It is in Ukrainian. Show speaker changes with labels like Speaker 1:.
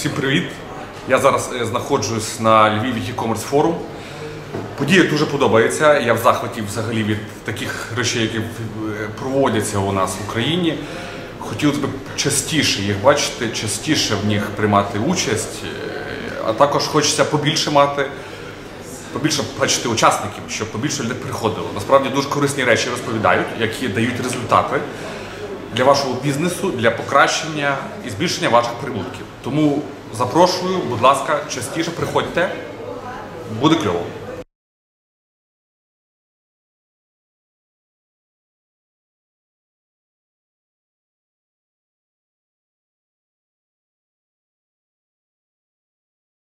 Speaker 1: Всім привіт! Я зараз е, знаходжусь на Львів e-commerce форум. Подія дуже подобається. Я в захваті взагалі від таких речей, які е, проводяться у нас в Україні. Хотілося б частіше їх бачити, частіше в них приймати участь, е, а також хочеться побільше мати, побільше бачити учасників, щоб побільше людей приходило. Насправді дуже корисні речі розповідають, які дають результати для вашого бізнесу, для покращення і збільшення ваших прибутків. Тому запрошую, будь ласка, частіше приходьте, буде кльово.